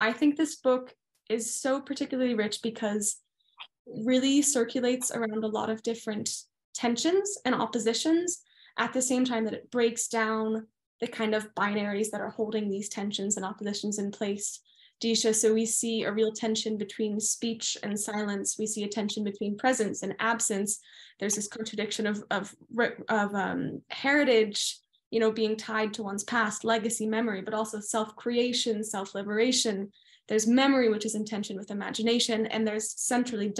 I think this book is so particularly rich because really circulates around a lot of different tensions and oppositions at the same time that it breaks down the kind of binaries that are holding these tensions and oppositions in place. Deesha, so we see a real tension between speech and silence. We see a tension between presence and absence. There's this contradiction of, of, of um, heritage, you know, being tied to one's past, legacy, memory, but also self-creation, self-liberation. There's memory, which is in tension with imagination, and there's centrally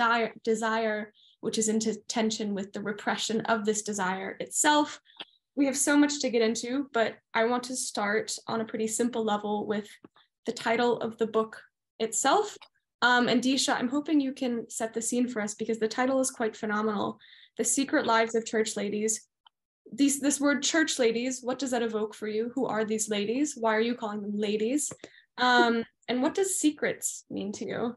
desire, which is into tension with the repression of this desire itself. We have so much to get into, but I want to start on a pretty simple level with the title of the book itself. Um, and Deesha, I'm hoping you can set the scene for us because the title is quite phenomenal. The Secret Lives of Church Ladies. These, this word church ladies, what does that evoke for you? Who are these ladies? Why are you calling them ladies? Um, and what does secrets mean to you?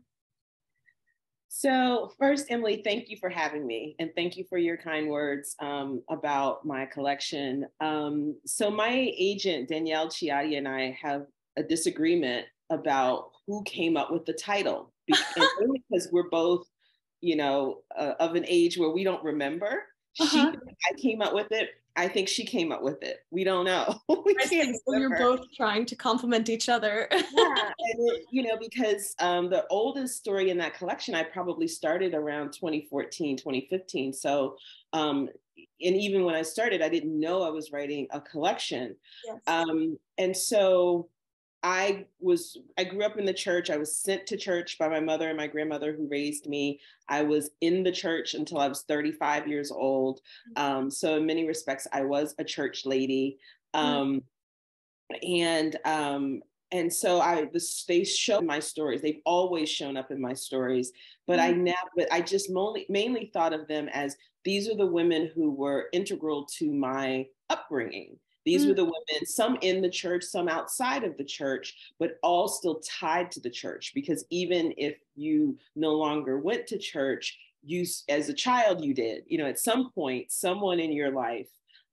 So, first, Emilie, thank you for having me and thank you for your kind words um, about my collection. Um, so, my agent, Danielle Chiotti, and I have a disagreement about who came up with the title because we're both, you know, uh, of an age where we don't remember. Uh-huh. She, I came up with it. I think she came up with it. We don't know. we can't so you're both trying to compliment each other. yeah, and it, you know, because um, the oldest story in that collection, I probably started around 2014, 2015. So, um, and even when I started, I didn't know I was writing a collection. Yes. Um, and so I was I grew up in the church. I was sent to church by my mother and my grandmother who raised me. I was in the church until I was 35 years old. Mm. Um, so in many respects, I was a church lady. Mm. Um, and um, and so I this, they show my stories. They've always shown up in my stories, but mm-hmm. I now, But I just mainly mainly thought of them as these are the women who were integral to my upbringing. These mm. were the women, some in the church, some outside of the church, but all still tied to the church. Because even if you no longer went to church, you, as a child, you did. You know, at some point, someone in your life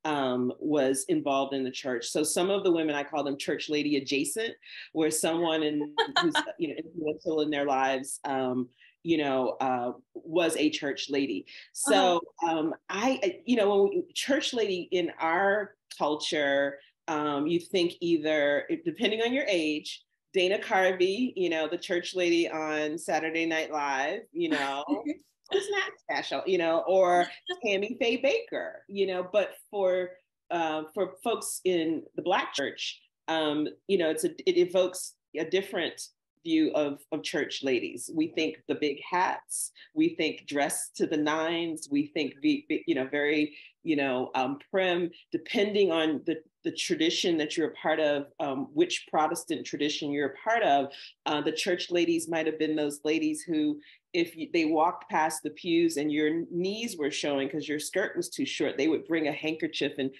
um, was involved in the church. So some of the women I call them church lady adjacent, where someone in, who's you know influential in their lives, um, you know, uh, was a church lady. So uh-huh. um, I, you know, when we, church lady in our culture, um, you think either, depending on your age, Dana Carvey, you know, the church lady on Saturday Night Live, you know, it's not special, you know, or Tammy Faye Bakker, you know, but for uh, for folks in the Black church, um, you know, it's a, it evokes a different view of, of church ladies. We think the big hats, we think dress to the nines, we think, you know, very, you know, um, prim, depending on the, the tradition that you're a part of, um, which Protestant tradition you're a part of. Uh, the church ladies might have been those ladies who, if you, they walked past the pews and your knees were showing because your skirt was too short, they would bring a handkerchief and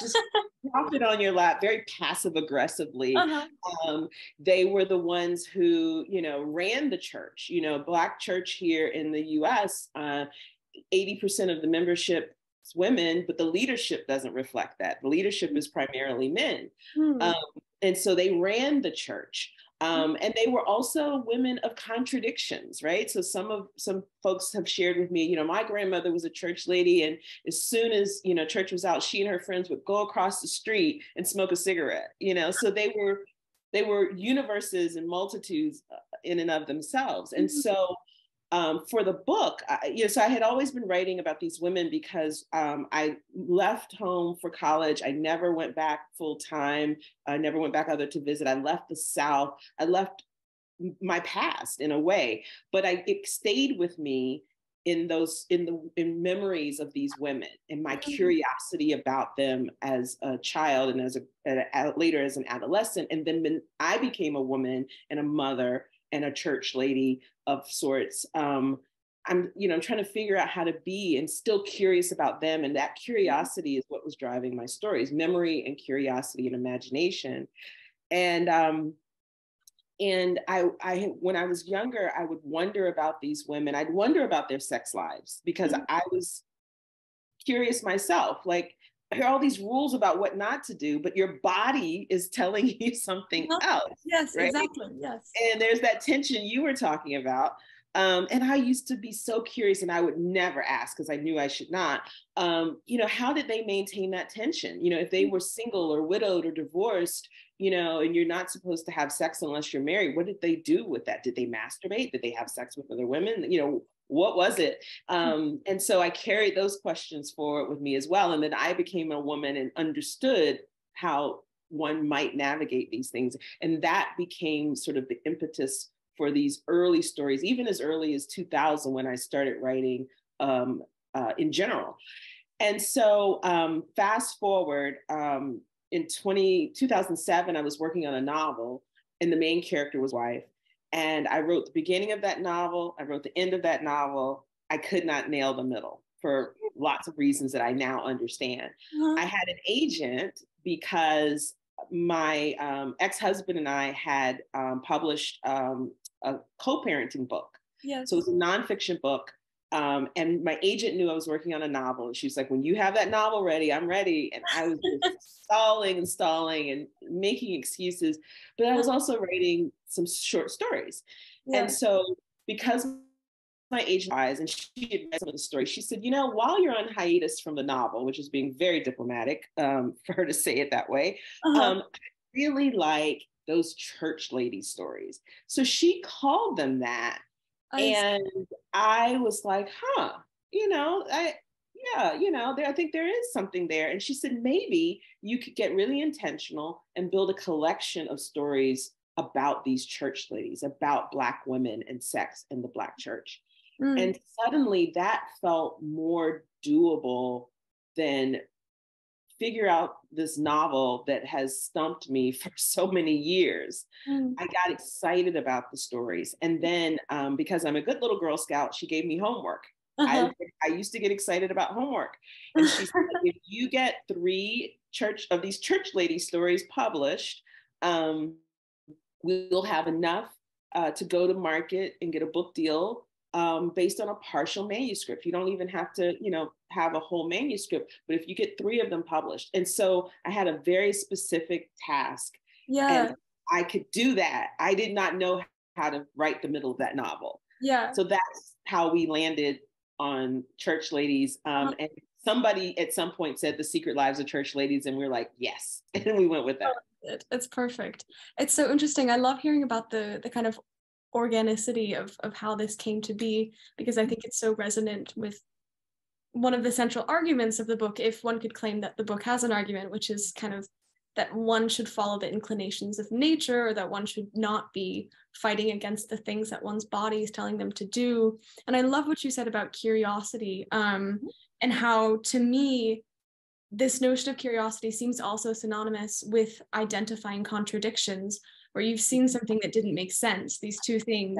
just drop it on your lap very passive aggressively. Uh-huh. Um, they were the ones who, you know, ran the church. You know, Black church here in the US, uh, 80% of the membership women, but the leadership doesn't reflect that. The leadership is primarily men. Hmm. Um, and so they ran the church. Um, and they were also women of contradictions, right? So some of some folks have shared with me, you know, my grandmother was a church lady, and as soon as you know church was out, she and her friends would go across the street and smoke a cigarette, you know. So they were they were universes and multitudes uh, in and of themselves, and mm-hmm. so um, for the book, I, you know, so I had always been writing about these women because um, I left home for college. I never went back full time. I never went back other to visit. I left the South. I left my past in a way, but I it stayed with me in those in the in memories of these women and my mm-hmm. curiosity about them as a child and as a, a later as an adolescent and then when I became a woman and a mother and a church lady of sorts. Um, I'm, you know, I'm trying to figure out how to be and still curious about them. And that curiosity is what was driving my stories, memory and curiosity and imagination. And um, and I, I, when I was younger, I would wonder about these women. I'd wonder about their sex lives because mm-hmm. I was curious myself. Like, here are all these rules about what not to do, but your body is telling you something else. Yes, right? exactly. Yes. And there's that tension you were talking about. Um, and I used to be so curious, and I would never ask because I knew I should not. Um, you know, how did they maintain that tension? You know, if they were single or widowed or divorced, you know, and you're not supposed to have sex unless you're married, what did they do with that? Did they masturbate? Did they have sex with other women? You know, what was it? Um, and so I carried those questions forward with me as well. And then I became a woman and understood how one might navigate these things. And that became sort of the impetus for these early stories, even as early as 2000 when I started writing um, uh, in general. And so, um, fast forward um, in 20, 2007, I was working on a novel, and the main character was wife. And I wrote the beginning of that novel, I wrote the end of that novel. I could not nail the middle for lots of reasons that I now understand. Uh-huh. I had an agent because my um, ex-husband and I had um, published um, a co-parenting book. Yes. So it was a nonfiction book. Um, and my agent knew I was working on a novel. And she was like, when you have that novel ready, I'm ready. And I was stalling and stalling and making excuses. But I was also writing some short stories. Yeah. And so because my agent eyes and she had read some of the stories, she said, you know, while you're on hiatus from the novel, which is being very diplomatic um, for her to say it that way, uh-huh. um, I really like those church lady stories. So she called them that. I and I was like, huh, you know, I, yeah, you know, there, I think there is something there. And she said, maybe you could get really intentional and build a collection of stories about these church ladies, about Black women and sex in the Black church. Mm. And suddenly that felt more doable than figure out this novel that has stumped me for so many years. Mm. I got excited about the stories. And then um, because I'm a good little Girl Scout, she gave me homework. Uh-huh. I, I used to get excited about homework. And she said, if you get three church of these church lady stories published, um, we'll have enough uh, to go to market and get a book deal um, based on a partial manuscript. You don't even have to, you know, have a whole manuscript, but if you get three of them published. And so I had a very specific task. Yeah. And I could do that. I did not know how to write the middle of that novel. Yeah. So that's how we landed on Church Ladies. Um, oh. And somebody at some point said The Secret Lives of Church Ladies, and we are like, yes. And we went with that. It's perfect. It's so interesting. I love hearing about the the kind of organicity of, of how this came to be because I think it's so resonant with one of the central arguments of the book, if one could claim that the book has an argument, which is kind of that one should follow the inclinations of nature or that one should not be fighting against the things that one's body is telling them to do. And I love what you said about curiosity um, and how, to me, this notion of curiosity seems also synonymous with identifying contradictions where you've seen something that didn't make sense, these two things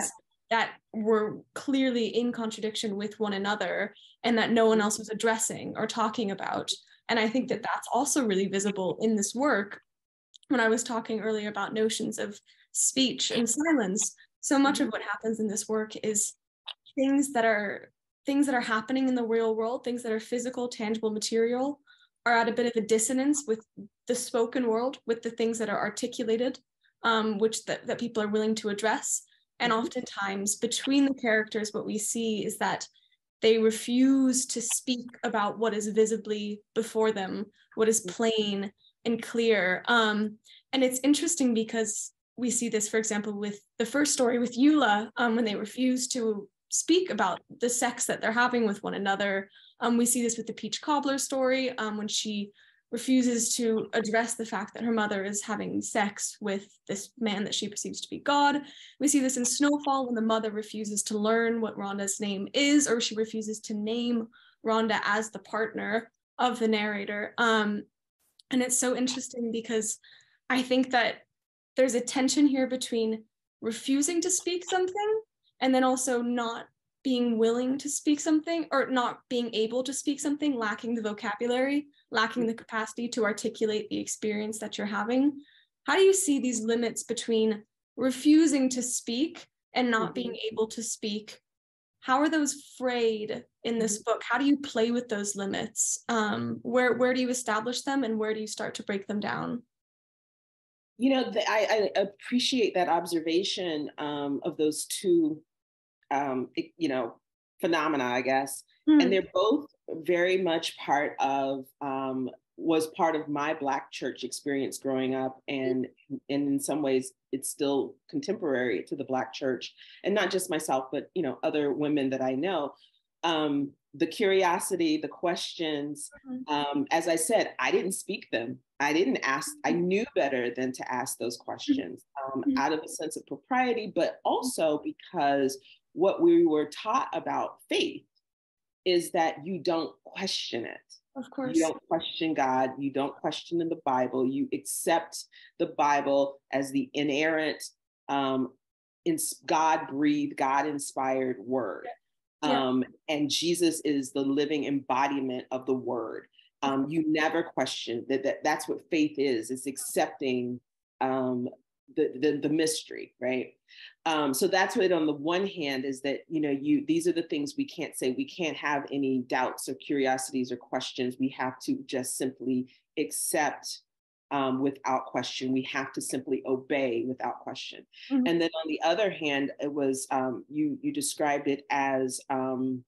yeah. that were clearly in contradiction with one another and that no one else was addressing or talking about. And I think that that's also really visible in this work. When I was talking earlier about notions of speech and silence, so much of what happens in this work is things that are things that are happening in the real world, things that are physical, tangible, material, are at a bit of a dissonance with the spoken world, with the things that are articulated um, which that, that people are willing to address. And mm-hmm. oftentimes, between the characters, what we see is that they refuse to speak about what is visibly before them, what is mm-hmm. plain and clear. Um, and it's interesting because we see this, for example, with the first story with Eula, um, when they refuse to speak about the sex that they're having with one another. Um, we see this with the Peach Cobbler story um, when she refuses to address the fact that her mother is having sex with this man that she perceives to be God. We see this in Snowfall when the mother refuses to learn what Rhonda's name is, or she refuses to name Rhonda as the partner of the narrator. Um, and it's so interesting because I think that there's a tension here between refusing to speak something and then also not being willing to speak something or not being able to speak something, lacking the vocabulary lacking the capacity to articulate the experience that you're having. How do you see these limits between refusing to speak and not mm-hmm. being able to speak? How are those frayed in this Mm-hmm. book? How do you play with those limits? Um, where where do you establish them and where do you start to break them down? You know the, I, I appreciate that observation um, of those two um, you know phenomena i guess. And they're both very much part of um, was part of my black church experience growing up and and in some ways it's still contemporary to the black church and not just myself but you know other women that i know um, the curiosity the questions Mhm. um, as i said i didn't speak them i didn't ask i knew better than to ask those questions um, Mhm. out of a sense of propriety but also because what we were taught about faith is that you don't question it. of course You don't question God. You don't question in the Bible. You accept the Bible as the inerrant, um, God breathed, God inspired word. Yeah. Um, and Jesus is the living embodiment of the word. Um, you never question that, that that's what faith is, it's accepting um, the, the, the mystery, right? Um, so that's what on the one hand is that, you know, you these are the things we can't say. We can't have any doubts or curiosities or questions. We have to just simply accept um, without question. We have to simply obey without question. Mhm. And then on the other hand, it was um, you you described it as um,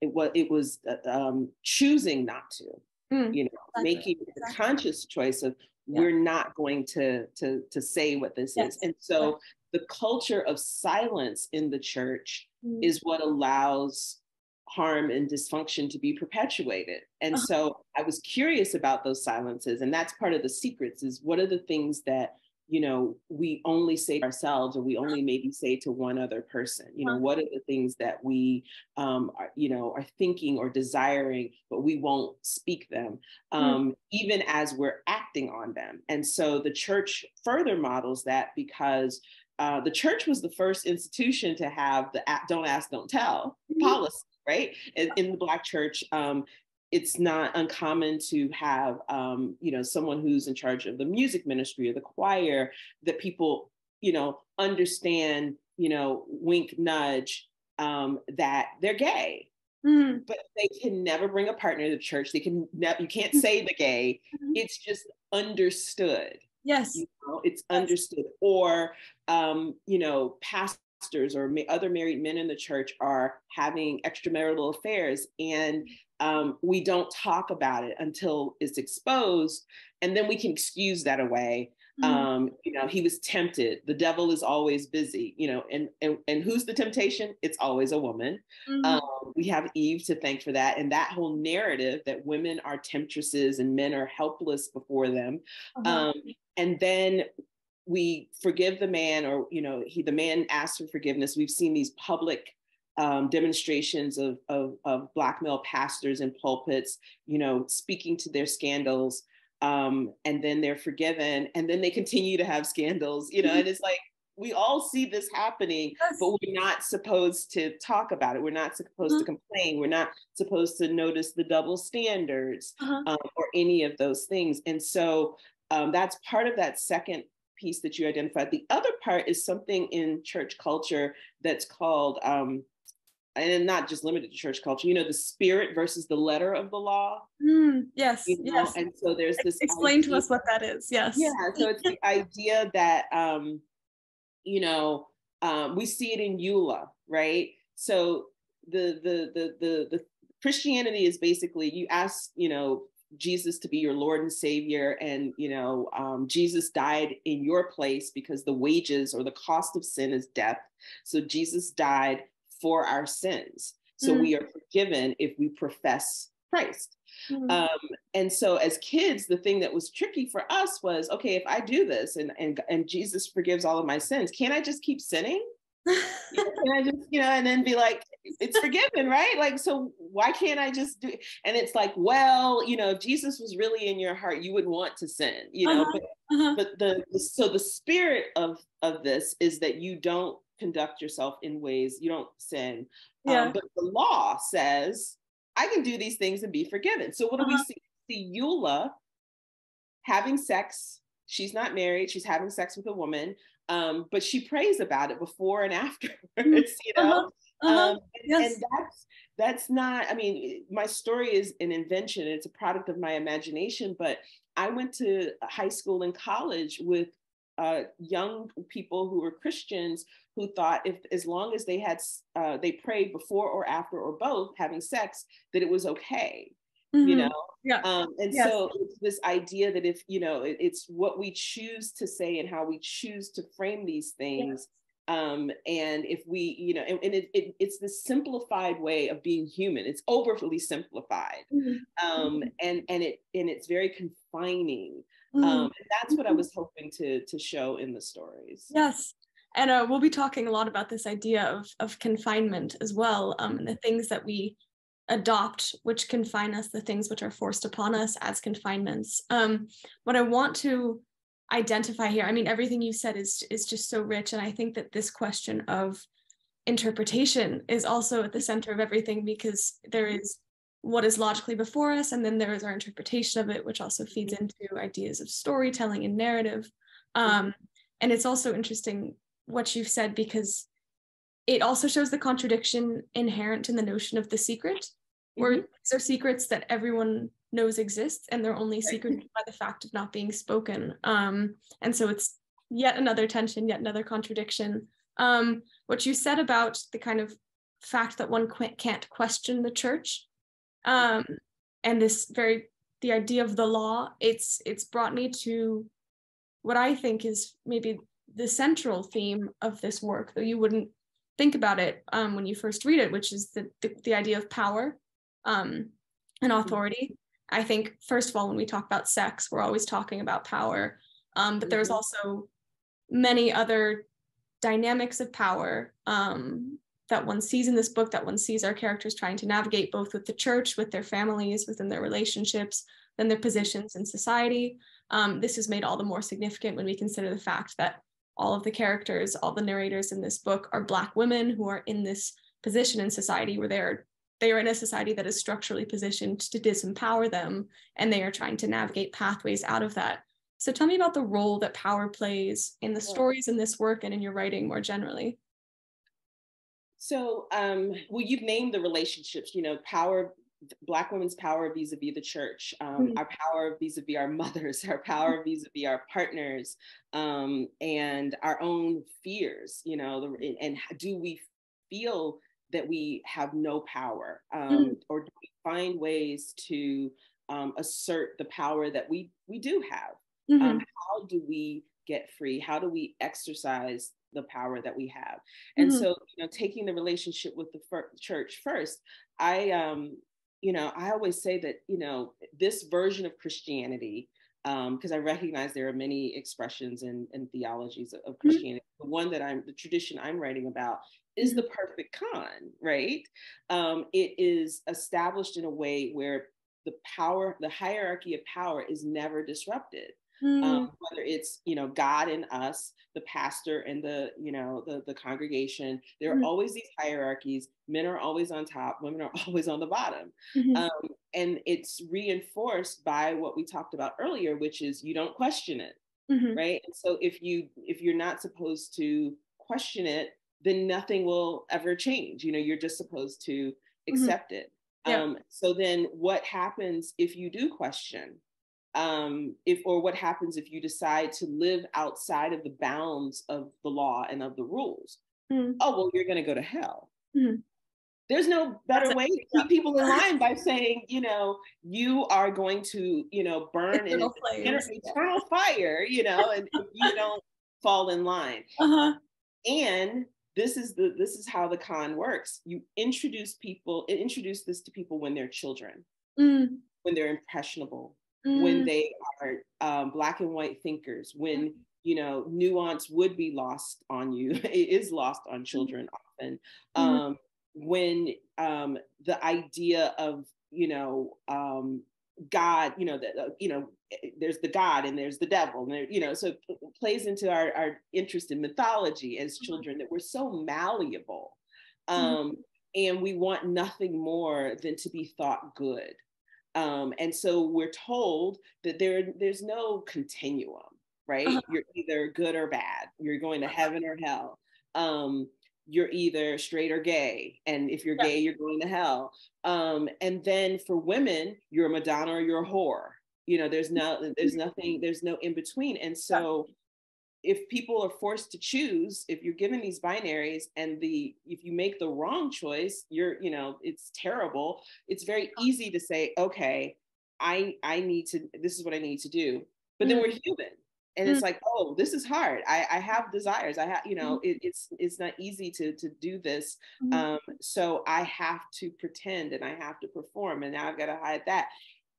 it was it was uh, um, choosing not to, Mm, you know, exactly, making the conscious choice of Yeah. we're not going to to to say what this Yes, is. And so the culture of silence in the church Mm. is what allows harm and dysfunction to be perpetuated. And Uh-huh. so I was curious about those silences and that's part of the secrets is what are the things that you know we only say to ourselves or we only maybe say to one other person you know Uh-huh. what are the things that we um are, you know are thinking or desiring but we won't speak them um even as we're acting on them and so the church further models that because uh, the church was the first institution to have the don't ask don't tell Mhm. policy right in, in the black church um, it's not uncommon to have um, you know someone who's in charge of the music ministry or the choir that people you know understand you know wink nudge um, that they're gay. Mm, but they can never bring a partner to the church. They can ne- you can't say the gay. Mhm. it's just understood. Yes. You know it's understood. Or um you know pastors or ma- other married men in the church are having extramarital affairs and um, we don't talk about it until it's exposed and then we can excuse that away Mm, um, you know he was tempted the devil is always busy you know and and, and who's the temptation it's always a woman mhm. um, we have Eve to thank for that. And that whole narrative that women are temptresses and men are helpless before them. Uh-huh. Um, and then we forgive the man, or, you know, he, the man asks for forgiveness. We've seen these public um, demonstrations of, of, of Black male pastors in pulpits, you know, speaking to their scandals. Um, and then they're forgiven. And then they continue to have scandals, you know, and it's like, we all see this happening Yes. but we're not supposed to talk about it. We're not supposed to complain. We're not supposed to notice the double standards Uh-huh. um, or any of those things. And so um, that's part of that second piece that you identified. The other part is something in church culture that's called, um, and not just limited to church culture, you know, the spirit versus the letter of the law. Mm, yes You know? yes And so there's this explain to us what that is yes yeah, so it's the idea that um, you know um, we see it in Eula, right? So the the the the the Christianity is basically you ask you know Jesus to be your Lord and Savior, and you know um, Jesus died in your place because the wages or the cost of sin is death. So Jesus died for our sins, so Mm. we are forgiven if we profess Christ. Mm, Um, and so as kids, the thing that was tricky for us was, okay, if I do this and and and Jesus forgives all of my sins, can I just keep sinning? Can I just, you know, and then be like, it's forgiven, right? Like, so why can't I just do? it? And it's like, well, you know, if Jesus was really in your heart, you would want to sin, you know. Uh-huh. But uh-huh. but the, the so the spirit of of this is that you don't conduct yourself in ways you don't sin. yeah Um, but the law says I can do these things and be forgiven. So what do we Uh-huh. see? See Eula having sex. She's not married. She's having sex with a woman, um, but she prays about it before and after. You know, Uh-huh. Uh-huh. Um, and, yes. and that's that's not i mean my story is an invention it's a product of my imagination but i went to high school and college with uh, young people who were christians who thought if as long as they had uh, they prayed before or after or both having sex that it was okay mm-hmm. you know yeah um, and yes. so it's this idea that if you know it, it's what we choose to say and how we choose to frame these things um, and if we, you know, and, and it, it, it's the simplified way of being human. It's overly simplified, mm-hmm. um, mm-hmm. and and it and it's very confining. Mm-hmm. Um, and that's what I was hoping to to show in the stories. Yes, and uh, we'll be talking a lot about this idea of of confinement as well, um, and the things that we adopt which confine us, the things which are forced upon us as confinements. Um, what I want to identify here i mean everything you said is is just so rich and i think that this question of interpretation is also at the center of everything because there is what is logically before us and then there is our interpretation of it which also feeds into ideas of storytelling and narrative. Um, and it's also interesting what you've said because it also shows the contradiction inherent in the notion of the secret where mm-hmm. these are secrets that everyone knows exists and they're only secret by the fact of not being spoken. Um, and so it's yet another tension yet another contradiction. Um, what you said about the kind of fact that one qu- can't question the church um, and this very the idea of the law it's it's brought me to what i think is maybe the central theme of this work though you wouldn't think about it um, when you first read it which is the, the, the idea of power um, and mm-hmm. authority I think, first of all, when we talk about sex, we're always talking about power. Um, but there's mm-hmm. also many other dynamics of power um, that one sees in this book, that one sees our characters trying to navigate both with the church, with their families, within their relationships, then their positions in society. Um, this is made all the more significant when we consider the fact that all of the characters, all the narrators in this book are Black women who are in this position in society where they're they are in a society that is structurally positioned to disempower them and they are trying to navigate pathways out of that. So tell me about the role that power plays in the stories in this work and in your writing more generally. So um, well you've named the relationships you know power black women's power vis-a-vis the church um, mm-hmm. our power vis-a-vis our mothers our power vis-a-vis our partners um, and our own fears you know the, and do we feel that we have no power um, mm or do we find ways to um, assert the power that we we do have um, mm-hmm. how do we get free how do we exercise the power that we have and mm-hmm. so you know taking the relationship with the fir- church first i um you know i always say that you know this version of christianity because um, I recognize there are many expressions and, and theologies of, of mm-hmm. Christianity. Mm-hmm. The one that I'm, the tradition I'm writing about is the perfect con, right? Um, it is established in a way where the power, the hierarchy of power is never disrupted. Mm. Um, whether it's you know God and us, the pastor and the you know the the congregation, there are mm. always these hierarchies. Men are always on top, women are always on the bottom, mm-hmm. um, and it's reinforced by what we talked about earlier, which is you don't question it, mm-hmm. right? And so if you if you're not supposed to question it, then nothing will ever change. You know, you're just supposed to mm-hmm. accept mm-hmm. it. Yeah. Um, so then what happens if you do question? Um, if or what happens if you decide to live outside of the bounds of the law and of the rules? Mm-hmm. Oh, well, you're gonna go to hell. Mm-hmm. There's no better way to keep people in line by saying, you know, you are going to, you know, burn in eternal fire, you know, and if you don't fall in line. Uh-huh. And this is the this is how the con works you introduce people introduce this to people when they're children mm. when they're impressionable mm. when they are um, black and white thinkers when you know nuance would be lost on you it is lost on children often mm. um, when um, the idea of you know um, god you know that uh, you know Eh, there's the God and there's the devil, and there, you know, so it plays into our, our interest in mythology as mm-hmm. children that we're so malleable. Mm-hmm. Um, mm-hmm. And we want nothing more than to be thought good. Um, and so we're told that there, there's no continuum, right? Uh-huh. You're either good or bad. You're going to heaven or hell. Um, you're either straight or gay. And if you're yeah. gay, you're going to hell. Um, and then for women, you're a Madonna or you're a whore. You know, there's no, there's nothing, there's no in between. And so if people are forced to choose, if you're given these binaries and the if you make the wrong choice, you're, you know, it's terrible. It's very easy to say, okay, I I need to, this is what I need to do. But then we're human and it's like oh this is hard i, I have desires i have you know mm-hmm. it, it's it's not easy to to do this mm-hmm. um, so i have to pretend and i have to perform and now i've got to hide that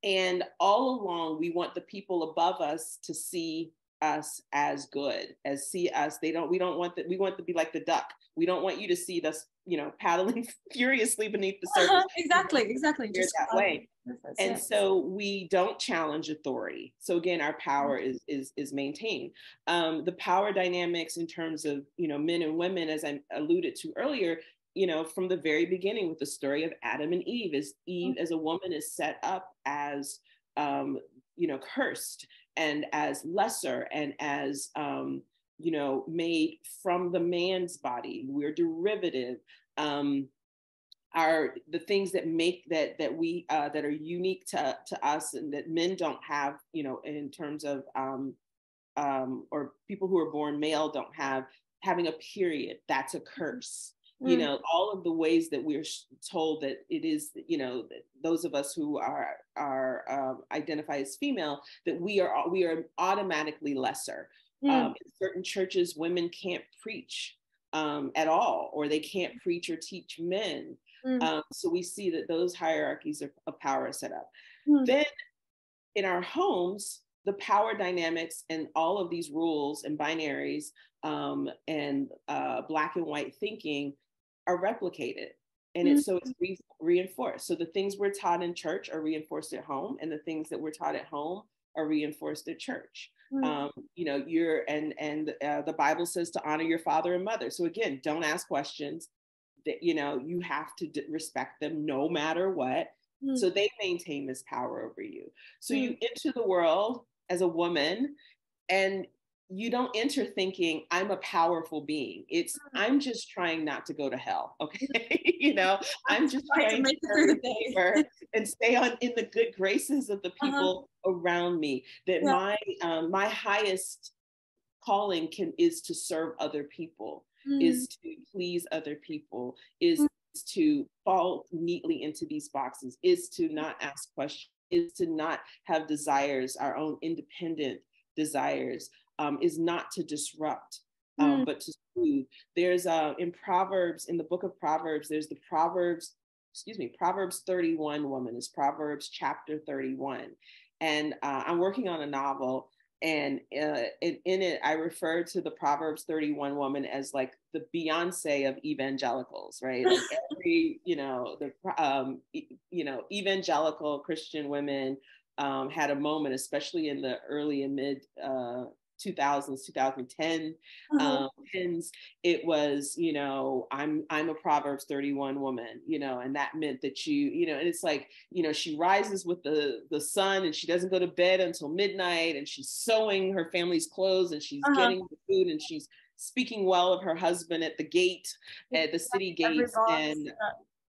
and all along we want the people above us to see us as good as see us. They don't we don't want that we want to be like the duck. We don't want you to see us you know paddling furiously beneath the surface. Uh-huh, exactly exactly just that way. and yes. so we don't challenge authority. So again our power mm-hmm. is is is maintained. Um, the power dynamics in terms of you know men and women as i alluded to earlier you know from the very beginning with the story of adam and eve as eve mm-hmm. as a woman is set up as um, you know cursed and as lesser and as um, you know made from the man's body. We're derivative. Um, are the things that make that that we uh, that are unique to to us and that men don't have you know in terms of um, um, or people who are born male don't have having a period that's a curse you mm. know all of the ways that we're told that it is you know those of us who are are um, identify as female that we are we are automatically lesser mm. um, in certain churches women can't preach um, at all or they can't preach or teach men mm. Um, so we see that those hierarchies of, of power are set up mm. then in our homes the power dynamics and all of these rules and binaries um, and uh, black and white thinking are replicated and mm-hmm. it's so it's re- reinforced so the things we're taught in church are reinforced at home and the things that we're taught at home are reinforced at church mm-hmm. um, you know you're and and uh, the bible says to honor your father and mother so again don't ask questions that you know you have to d- respect them no matter what mm-hmm. so they maintain this power over you so you mm. enter the world as a woman and you don't enter thinking i'm a powerful being it's mm-hmm. i'm just trying not to go to hell okay you know i'm just trying, to make it through the day and stay on in the good graces of the uh-huh. people uh-huh. around me that yeah. my um, my highest calling can is to serve other people mm. is to please other people is mm. to fall neatly into these boxes is to not ask questions is to not have desires our own independent desires um, is not to disrupt, um, mm. but to soothe. There's uh, in Proverbs, in the book of Proverbs, there's the Proverbs, excuse me, Proverbs 31 woman is Proverbs chapter 31. And uh, I'm working on a novel and uh, in, in, it i refer to the proverbs 31 woman as like the beyonce of evangelicals right like every you know the um, you know evangelical christian women um, had a moment especially in the early and mid uh, 2000s 2010 uh-huh. um, pins it was you know i'm i'm a proverbs 31 woman you know and that meant that you you know and it's like you know she rises with the the sun and she doesn't go to bed until midnight and she's sewing her family's clothes and she's uh-huh. getting the food and she's speaking well of her husband at the gate at the city gates and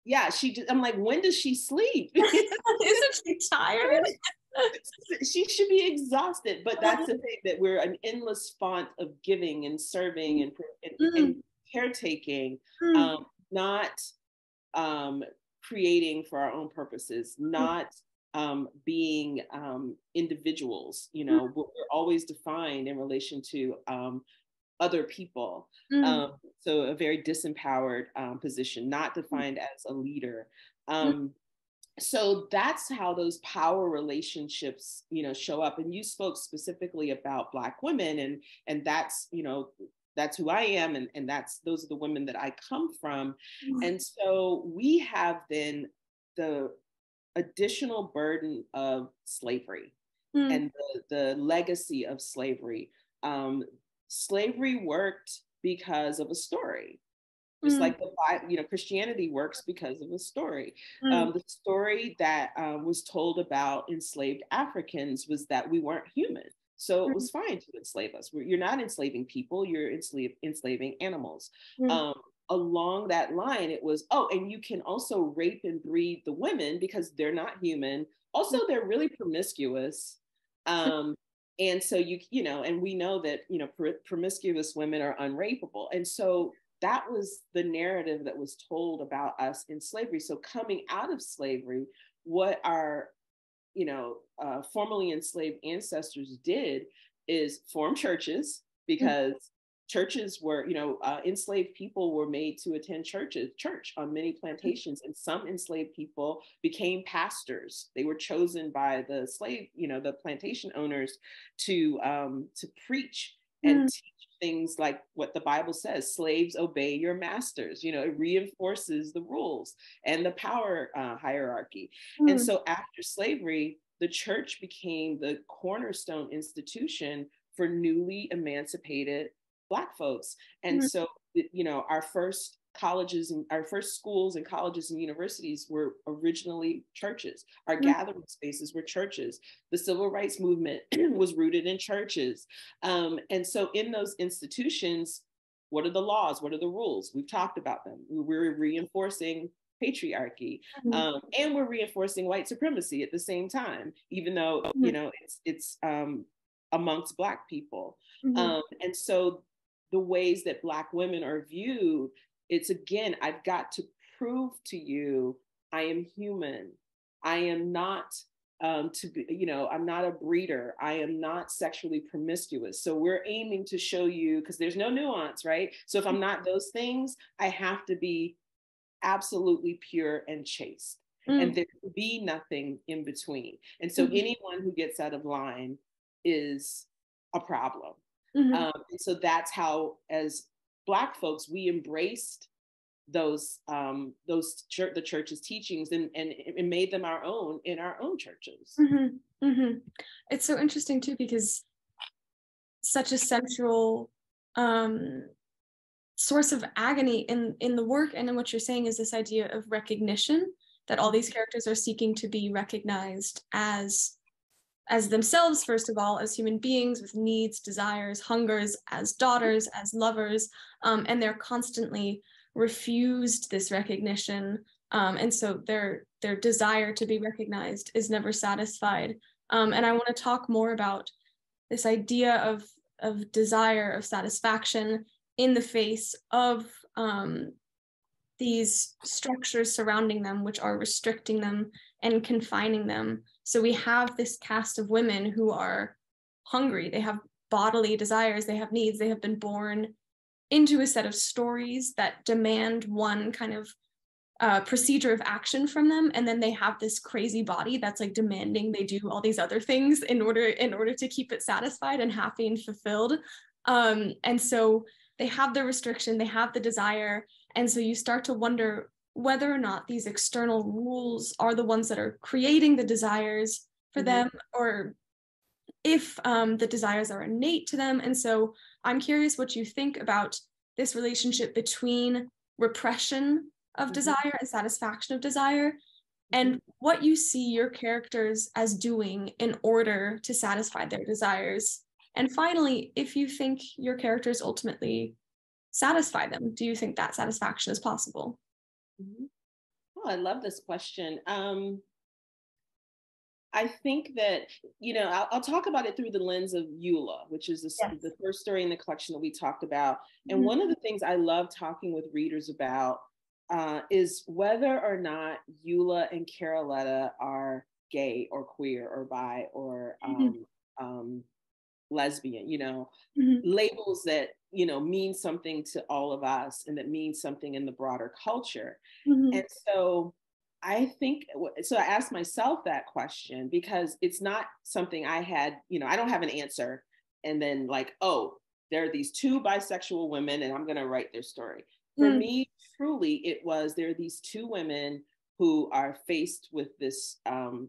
yeah she i'm like when does she sleep isn't she tired she should be exhausted but that's the thing that we're an endless font of giving and serving and, and, mm. and caretaking mm. um, not um, creating for our own purposes mm. not um, being um, individuals you know mm. we're always defined in relation to um, other people mm. um, so a very disempowered um, position not mm. defined as a leader um, so that's how those power relationships you know show up and you spoke specifically about black women and and that's you know that's who i am and, and that's those are the women that i come from mm-hmm. and so we have then the additional burden of slavery mm-hmm. and the, the legacy of slavery um, slavery worked because of a story just mm. like the you know christianity works because of a story mm. um, the story that um, was told about enslaved africans was that we weren't human so it was mm. fine to enslave us you're not enslaving people you're enslave, enslaving animals mm. um, along that line, it was, oh, and you can also rape and breed the women because they're not human. Also, they're really promiscuous. Um, and so you, you know, and we know that, you know, pr- promiscuous women are unrapeable. And so that was the narrative that was told about us in slavery. So coming out of slavery, what our, you know, uh, formerly enslaved ancestors did is form churches because churches were, you know, uh, enslaved people were made to attend churches, church on many plantations, and some enslaved people became pastors. They were chosen by the slave, you know, the plantation owners to um, to preach and mm. teach things like what the Bible says: slaves obey your masters. You know, it reinforces the rules and the power uh, hierarchy. Mm. And so after slavery, the church became the cornerstone institution for newly emancipated black folks and mm-hmm. so you know our first colleges and our first schools and colleges and universities were originally churches our mm-hmm. gathering spaces were churches the civil rights movement was rooted in churches um, and so in those institutions what are the laws what are the rules we've talked about them we're reinforcing patriarchy mm-hmm. um, and we're reinforcing white supremacy at the same time even though mm-hmm. you know it's it's um, amongst black people mm-hmm. um, and so the ways that Black women are viewed, it's again, I've got to prove to you I am human. I am not um, to be, you know, I'm not a breeder. I am not sexually promiscuous. So we're aiming to show you because there's no nuance, right? So if I'm not those things, I have to be absolutely pure and chaste. Mm. And there will be nothing in between. And so mm-hmm. anyone who gets out of line is a problem. Mm-hmm. Um, and so that's how, as Black folks, we embraced those um, those church, the church's teachings and, and and made them our own in our own churches. Mm-hmm. Mm-hmm. It's so interesting too because such a central um, source of agony in in the work and in what you're saying is this idea of recognition that all these characters are seeking to be recognized as as themselves, first of all, as human beings with needs, desires, hungers, as daughters, as lovers, um, and they're constantly refused this recognition. Um, and so their their desire to be recognized is never satisfied. Um, and I want to talk more about this idea of of desire of satisfaction in the face of um, these structures surrounding them, which are restricting them and confining them. So we have this cast of women who are hungry, they have bodily desires, they have needs, they have been born into a set of stories that demand one kind of uh, procedure of action from them. And then they have this crazy body that's like demanding they do all these other things in order in order to keep it satisfied and happy and fulfilled. Um, and so they have the restriction. They have the desire. And so you start to wonder whether or not these external rules are the ones that are creating the desires for mm-hmm. them or if um, the desires are innate to them. And so I'm curious what you think about this relationship between repression of mm-hmm. desire and satisfaction of desire and mm-hmm. what you see your characters as doing in order to satisfy their desires. And finally, if you think your characters ultimately satisfy them, do you think that satisfaction is possible? Mm-hmm. Oh, I love this question. Um, I think that, you know, I'll, I'll, talk about it through the lens of Eula, which is the, yes. the first story in the collection that we talked about. And mm-hmm. one of the things I love talking with readers about uh, is whether or not Eula and Caroletta are gay or queer or bi or mm-hmm. um, mm-hmm. um, lesbian, you know, mm-hmm. labels that you know mean something to all of us and that means something in the broader culture mm-hmm. and so i think so i asked myself that question because it's not something i had you know i don't have an answer and then like oh there are these two bisexual women and i'm going to write their story for mm. me truly it was there are these two women who are faced with this um,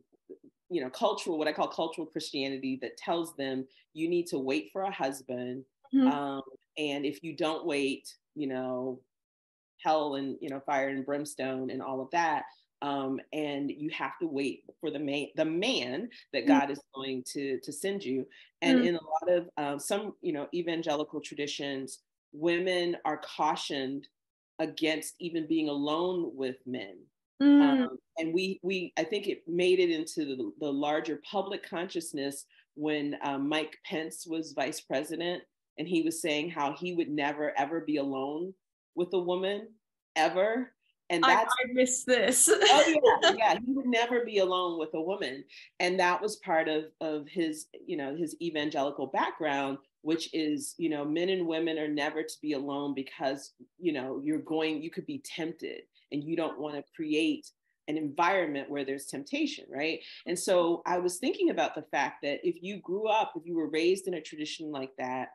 you know cultural what i call cultural christianity that tells them you need to wait for a husband mm-hmm. um, and if you don't wait you know hell and you know fire and brimstone and all of that um, and you have to wait for the man the man that mm. god is going to to send you and mm. in a lot of uh, some you know evangelical traditions women are cautioned against even being alone with men. Mm. Um, and we we I think it made it into the, the larger public consciousness when um, Mike Pence was vice president, and he was saying how he would never ever be alone with a woman ever. And that's I, I miss this. oh yeah, yeah. He would never be alone with a woman, and that was part of of his you know his evangelical background which is you know men and women are never to be alone because you know you're going you could be tempted and you don't want to create an environment where there's temptation right and so i was thinking about the fact that if you grew up if you were raised in a tradition like that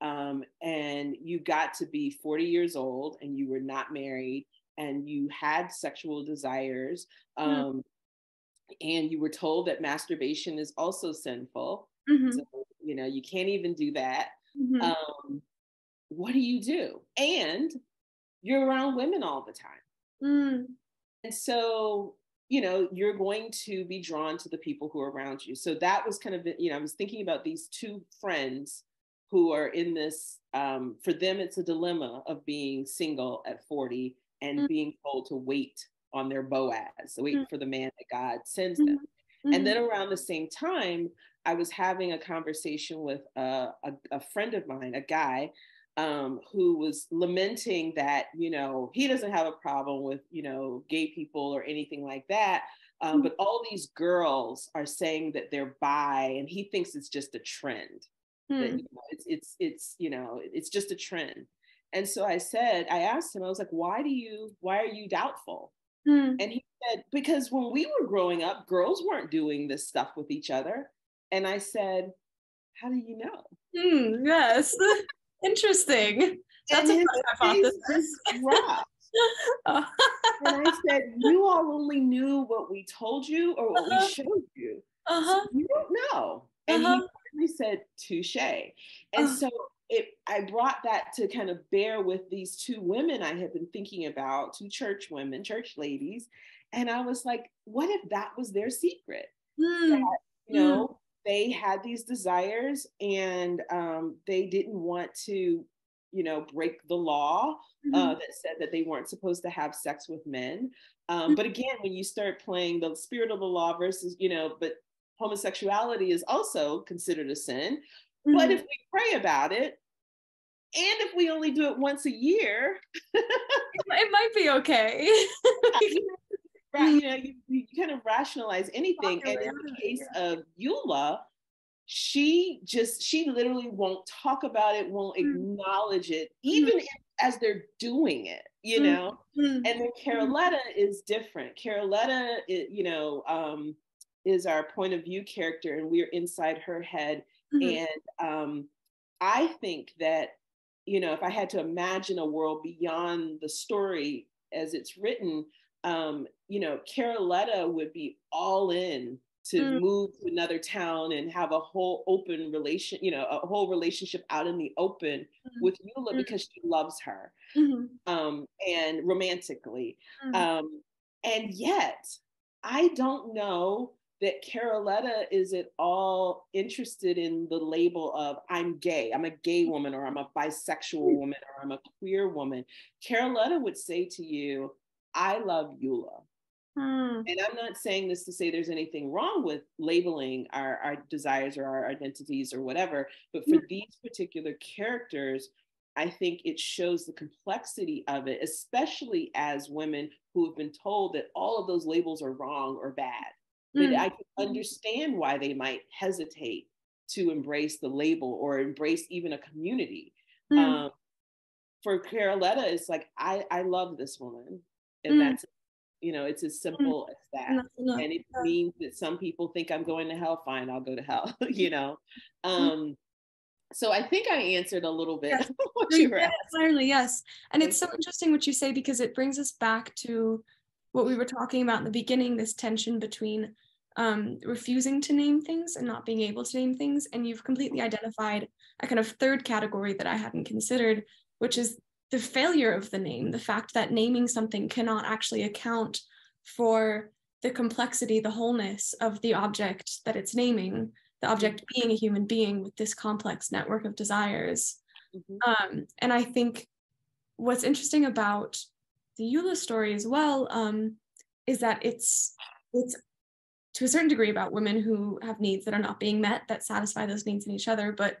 um, and you got to be 40 years old and you were not married and you had sexual desires mm-hmm. um, mm-hmm. and you were told that masturbation is also sinful mm-hmm. so you know you can't even do that mm-hmm. um, what do you do and you're around women all the time mm. and so you know you're going to be drawn to the people who are around you so that was kind of you know i was thinking about these two friends who are in this um, for them it's a dilemma of being single at 40 and mm. being told to wait on their boaz so wait mm. for the man that god sends them mm-hmm. and then around the same time I was having a conversation with a, a, a friend of mine, a guy um, who was lamenting that, you know, he doesn't have a problem with, you know, gay people or anything like that. Um, but all these girls are saying that they're bi, and he thinks it's just a trend. Hmm. That, you know, it's it's it's you know it's just a trend. And so I said, I asked him, I was like, why do you why are you doubtful? Hmm. And he said, because when we were growing up, girls weren't doing this stuff with each other. And I said, How do you know? Hmm, yes. Interesting. That's and a hypothesis. and I said, You all only knew what we told you or what uh-huh. we showed you. Uh-huh. So you don't know. And uh-huh. He said, Touche. And uh-huh. so it I brought that to kind of bear with these two women I had been thinking about, two church women, church ladies. And I was like, what if that was their secret? Mm. That, you know, mm they had these desires and um, they didn't want to you know break the law uh, mm-hmm. that said that they weren't supposed to have sex with men um, mm-hmm. but again when you start playing the spirit of the law versus you know but homosexuality is also considered a sin mm-hmm. but if we pray about it and if we only do it once a year it might be okay you know, you, you kind of rationalize anything. And in the case of Eula, she just she literally won't talk about it, won't mm. acknowledge it, even mm. as they're doing it, you mm. know. Mm. And then Caroletta is different. Caroletta, you know, um, is our point of view character, and we're inside her head. Mm-hmm. And um, I think that you know, if I had to imagine a world beyond the story as it's written, um, you know, Caroletta would be all in to mm. move to another town and have a whole open relation, you know, a whole relationship out in the open mm-hmm. with Eula mm-hmm. because she loves her mm-hmm. um, and romantically. Mm-hmm. Um, and yet, I don't know that Caroletta is at all interested in the label of I'm gay, I'm a gay woman, or I'm a bisexual mm. woman, or I'm a queer woman. Caroletta would say to you, I love Eula. Hmm. And I'm not saying this to say there's anything wrong with labeling our, our desires or our identities or whatever, but for hmm. these particular characters, I think it shows the complexity of it, especially as women who have been told that all of those labels are wrong or bad. That hmm. I can understand why they might hesitate to embrace the label or embrace even a community. Hmm. Um, for Caroletta, it's like, I, I love this woman and mm. that's you know it's as mm. simple as that no, no, and it no. means that some people think i'm going to hell fine i'll go to hell you know mm. um so i think i answered a little bit yes. yes, certainly yes and it's so interesting what you say because it brings us back to what we were talking about in the beginning this tension between um, refusing to name things and not being able to name things and you've completely identified a kind of third category that i hadn't considered which is the failure of the name, the fact that naming something cannot actually account for the complexity, the wholeness of the object that it's naming, the object being a human being with this complex network of desires. Mm-hmm. Um, and I think what's interesting about the Eula story as well um, is that it's it's to a certain degree about women who have needs that are not being met that satisfy those needs in each other, but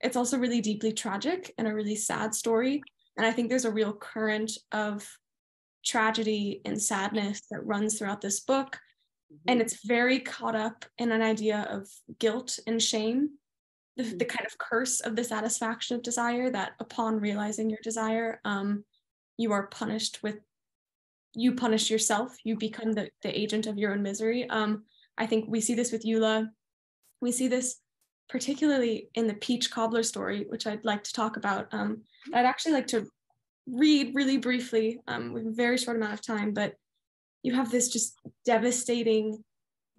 it's also really deeply tragic and a really sad story. And I think there's a real current of tragedy and sadness that runs throughout this book. Mm-hmm. And it's very caught up in an idea of guilt and shame, the, mm-hmm. the kind of curse of the satisfaction of desire that upon realizing your desire, um, you are punished with you punish yourself you become the, the agent of your own misery um, i think we see this with eula. We see this particularly in the peach cobbler story which i'd like to talk about. Um, i'd actually like to read really briefly um, with a very short amount of time but you have this just devastating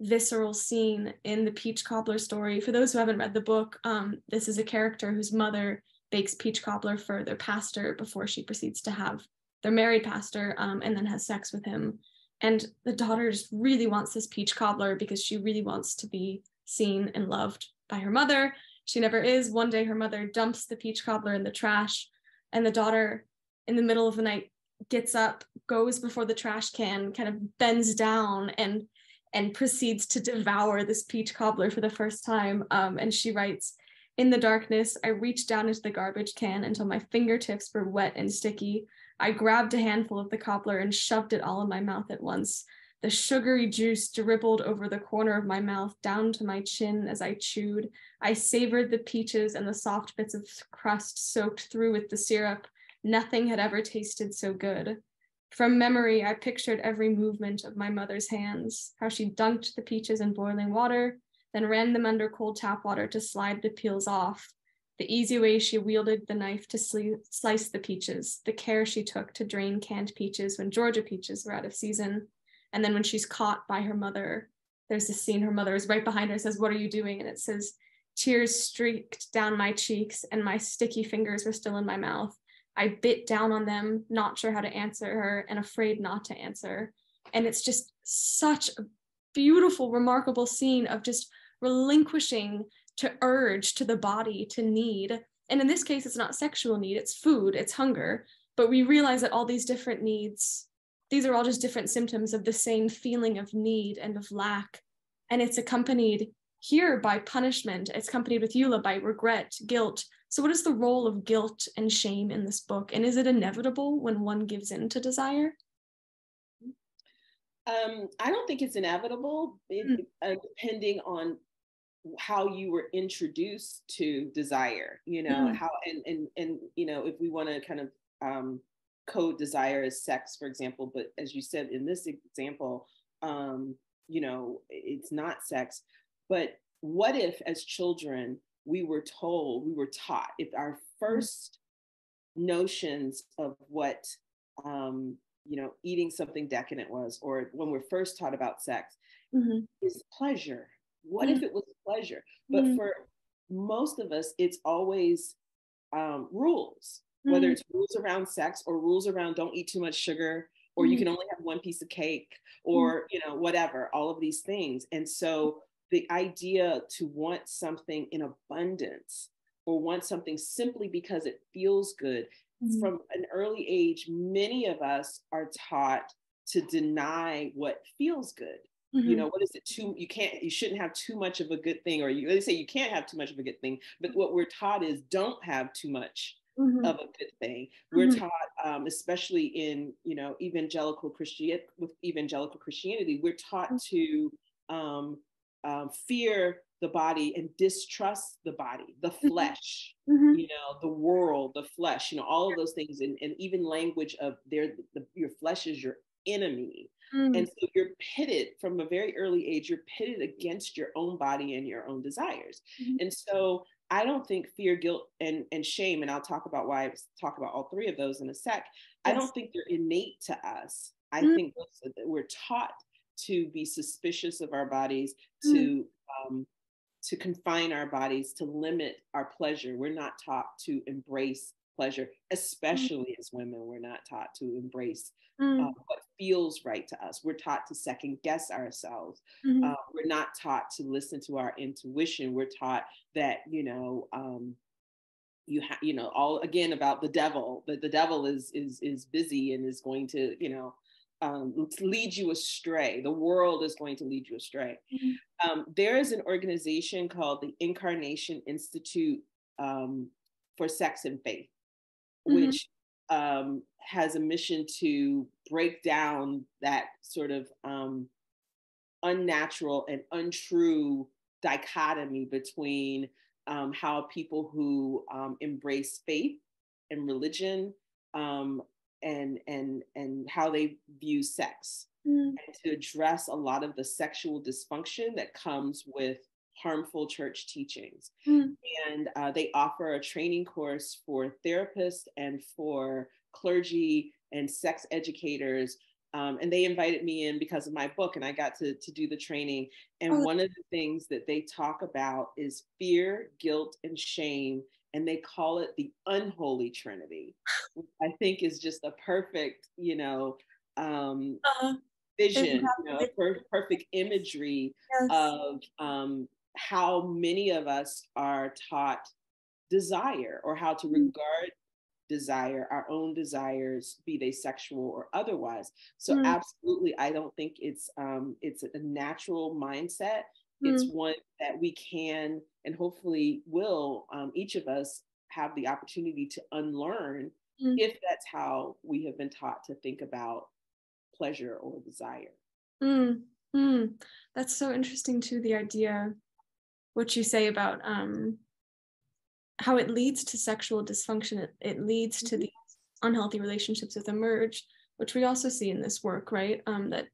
visceral scene in the peach cobbler story. For those who haven't read the book um, this is a character whose mother bakes peach cobbler for their pastor before she proceeds to have their married pastor um, and then has sex with him. And the daughter just really wants this peach cobbler because she really wants to be seen and loved by her mother. She never is. One day her mother dumps the peach cobbler in the trash, and the daughter, in the middle of the night, gets up, goes before the trash can, kind of bends down and and proceeds to devour this peach cobbler for the first time. Um, and she writes, in the darkness, I reached down into the garbage can until my fingertips were wet and sticky. I grabbed a handful of the cobbler and shoved it all in my mouth at once. The sugary juice dribbled over the corner of my mouth down to my chin as I chewed. I savored the peaches and the soft bits of crust soaked through with the syrup. Nothing had ever tasted so good. From memory, I pictured every movement of my mother's hands, how she dunked the peaches in boiling water, then ran them under cold tap water to slide the peels off, the easy way she wielded the knife to slice the peaches, the care she took to drain canned peaches when Georgia peaches were out of season. And then when she's caught by her mother, there's this scene, her mother is right behind her, says, What are you doing? And it says, Tears streaked down my cheeks, and my sticky fingers were still in my mouth. I bit down on them, not sure how to answer her and afraid not to answer. And it's just such a beautiful, remarkable scene of just relinquishing to urge to the body to need and in this case it's not sexual need it's food it's hunger but we realize that all these different needs these are all just different symptoms of the same feeling of need and of lack and it's accompanied here by punishment it's accompanied with eula by regret guilt so what is the role of guilt and shame in this book and is it inevitable when one gives in to desire um, I don't think it's inevitable, it, mm. uh, depending on how you were introduced to desire you know mm. how and and and you know if we want to kind of um, code desire as sex for example but as you said in this example um, you know it's not sex but what if as children we were told we were taught if our mm. first mm. notions of what um, you know eating something decadent was or when we're first taught about sex mm-hmm. is pleasure what mm-hmm. if it was pleasure? But mm-hmm. for most of us, it's always um, rules, mm-hmm. whether it's rules around sex or rules around don't eat too much sugar, or you mm-hmm. can only have one piece of cake, mm-hmm. or you know whatever, all of these things. And so the idea to want something in abundance or want something simply because it feels good mm-hmm. from an early age, many of us are taught to deny what feels good Mm-hmm. You know, what is it too? You can't, you shouldn't have too much of a good thing, or you they say you can't have too much of a good thing. But what we're taught is don't have too much mm-hmm. of a good thing. We're mm-hmm. taught, um, especially in you know evangelical Christianity, with evangelical Christianity, we're taught mm-hmm. to um, um, fear the body and distrust the body, the mm-hmm. flesh, mm-hmm. you know, the world, the flesh, you know, all of those things, and, and even language of their the, your flesh is your enemy. Mm. And so you're pitted from a very early age, you're pitted against your own body and your own desires. Mm-hmm. And so I don't think fear, guilt, and, and shame, and I'll talk about why I talk about all three of those in a sec. Yes. I don't think they're innate to us. I mm. think we're taught to be suspicious of our bodies, mm. to um, to confine our bodies, to limit our pleasure. We're not taught to embrace pleasure, mm. especially as women. We're not taught to embrace mm. uh, what feels right to us. We're taught to second guess ourselves. Mm-hmm. Uh, we're not taught to listen to our intuition. We're taught that, you know, um, you have you know all again about the devil that the devil is is is busy and is going to you know um, lead you astray the world is going to lead you astray mm-hmm. um, there is an organization called the incarnation institute um, for sex and faith mm-hmm. which um, has a mission to break down that sort of um, unnatural and untrue dichotomy between um, how people who um, embrace faith and religion um, and and and how they view sex mm. and to address a lot of the sexual dysfunction that comes with harmful church teachings mm. and uh, they offer a training course for therapists and for clergy and sex educators um, and they invited me in because of my book, and I got to, to do the training. And oh. one of the things that they talk about is fear, guilt, and shame. And they call it the unholy trinity, which I think is just a perfect, you know, um, uh-huh. vision, you know, perfect imagery yes. of um, how many of us are taught desire or how to mm. regard desire, our own desires, be they sexual or otherwise. So mm. absolutely, I don't think it's um, it's a natural mindset. Mm. It's one that we can and hopefully will um, each of us have the opportunity to unlearn mm. if that's how we have been taught to think about pleasure or desire. Mm. Mm. That's so interesting too. The idea, what you say about um, how it leads to sexual dysfunction it, it leads to mm-hmm. these unhealthy relationships that emerge which we also see in this work right um, that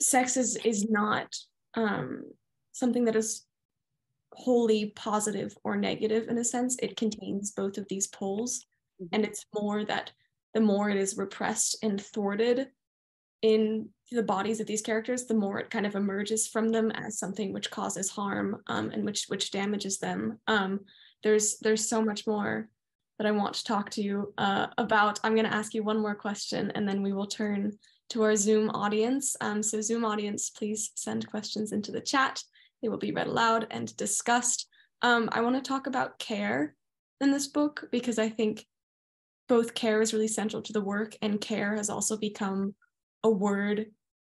sex is is not um, something that is wholly positive or negative in a sense it contains both of these poles mm-hmm. and it's more that the more it is repressed and thwarted in the bodies of these characters the more it kind of emerges from them as something which causes harm um, and which which damages them um, there's there's so much more that I want to talk to you uh, about. I'm going to ask you one more question and then we will turn to our Zoom audience. Um, so Zoom audience, please send questions into the chat. They will be read aloud and discussed. Um, I want to talk about care in this book because I think both care is really central to the work and care has also become a word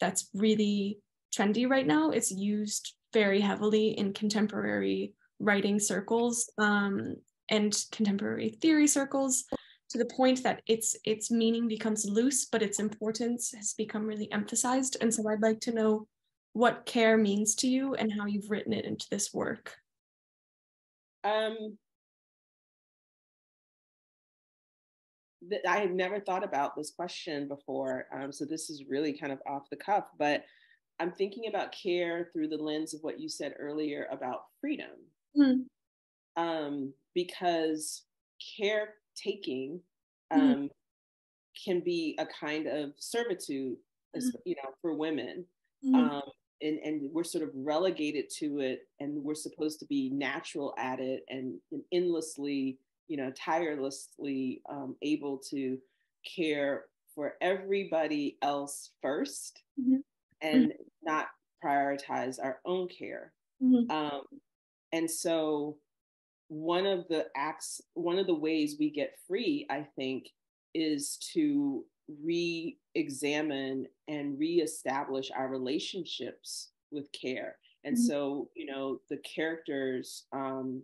that's really trendy right now. It's used very heavily in contemporary writing circles um, and contemporary theory circles to the point that its its meaning becomes loose, but its importance has become really emphasized. And so I'd like to know what care means to you and how you've written it into this work. Um, I had never thought about this question before, um, so this is really kind of off the cuff. But I'm thinking about care through the lens of what you said earlier about freedom. Mm. Um, because caretaking mm-hmm. um, mm. can be a kind of servitude, mm. you know, for women. Mm. Um, and, and we're sort of relegated to it and we're supposed to be natural at it and, and endlessly you know tirelessly um, able to care for everybody else 1st mm-hmm. and mm-hmm. not prioritize our own care mm-hmm. um, and so one of the acts, one of the ways we get free, I think, is to re examine and re-establish our relationships with care. And mm-hmm. so, you know, the characters, um,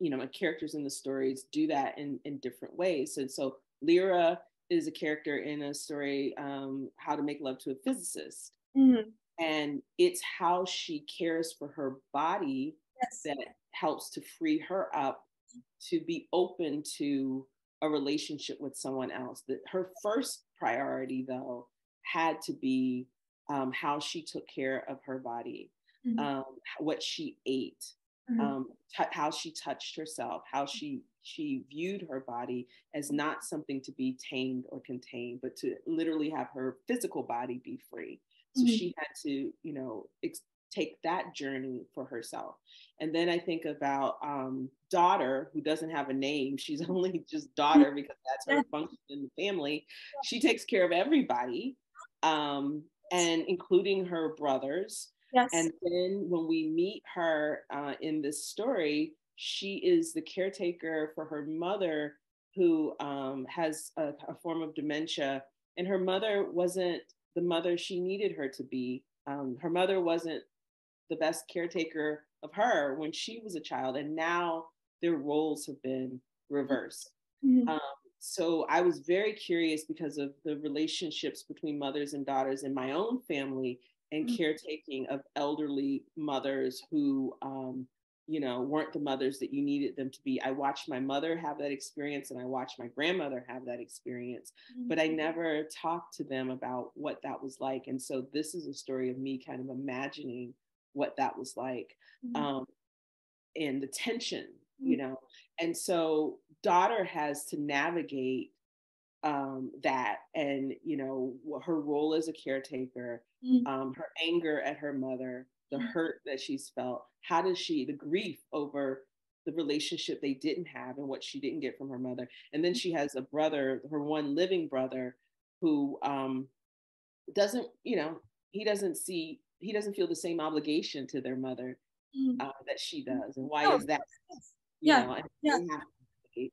you know, my characters in the stories do that in, in different ways. And so Lyra is a character in a story, um, How to Make Love to a Physicist. Mm-hmm. And it's how she cares for her body yes. that helps to free her up to be open to a relationship with someone else. That her first priority, though, had to be um, how she took care of her body, mm-hmm. um, what she ate, mm-hmm. um, t- how she touched herself, how she she viewed her body as not something to be tamed or contained, but to literally have her physical body be free. So mm-hmm. she had to, you know, ex- take that journey for herself. And then I think about um, daughter who doesn't have a name. She's only just daughter because that's her function in the family. She takes care of everybody, um, and including her brothers. Yes. And then when we meet her uh, in this story, she is the caretaker for her mother who um, has a, a, form of dementia and her mother wasn't the mother she needed her to be um, her mother wasn't the best caretaker of her when she was a child and now their roles have been reversed mm-hmm. um, so i was very curious because of the relationships between mothers and daughters in my own family and mm-hmm. caretaking of elderly mothers who um, you know weren't the mothers that you needed them to be i watched my mother have that experience and i watched my grandmother have that experience mm-hmm. but i mm-hmm. never talked to them about what that was like and so this is a story of me kind of imagining what that was like mm-hmm. um, and the tension mm-hmm. you know and so daughter has to navigate um, that and you know her role as a caretaker mm-hmm. um, her anger at her mother the mm-hmm. hurt that she's felt how does she the grief over the relationship they didn't have and what she didn't get from her mother and then she has a brother her one living brother who um doesn't you know he doesn't see he doesn't feel the same obligation to their mother mm. uh, that she does and why oh, is that yeah know, yeah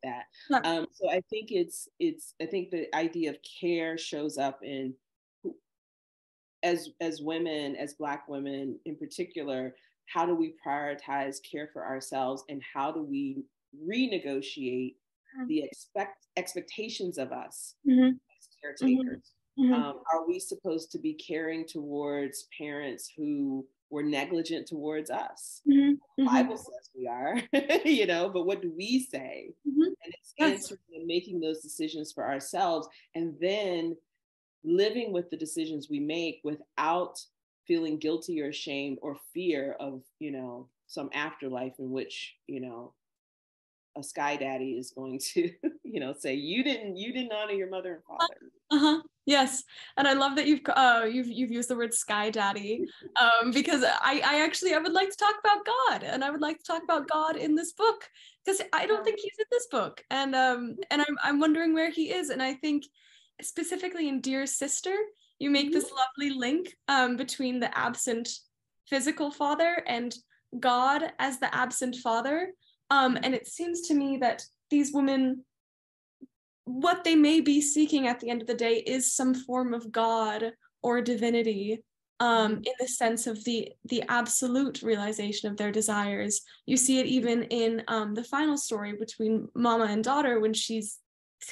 that yeah. um so i think it's it's i think the idea of care shows up in as as women as black women in particular how do we prioritize care for ourselves and how do we renegotiate mm-hmm. the expect expectations of us mm-hmm. as caretakers mm-hmm. um, are we supposed to be caring towards parents who were negligent towards us mm-hmm. the mm-hmm. bible says we are you know but what do we say mm-hmm. and it's answering and making those decisions for ourselves and then living with the decisions we make without feeling guilty or ashamed or fear of you know some afterlife in which you know a sky daddy is going to you know say you didn't you didn't honor your mother and father uh-huh yes and i love that you've uh you've you've used the word sky daddy um because i i actually i would like to talk about god and i would like to talk about god in this book because i don't think he's in this book and um and i'm i'm wondering where he is and i think specifically in dear sister you make this mm-hmm. lovely link um, between the absent physical father and God as the absent father. Um, and it seems to me that these women, what they may be seeking at the end of the day is some form of God or divinity. Um, in the sense of the the absolute realization of their desires, you see it even in um, the final story between Mama and daughter when she's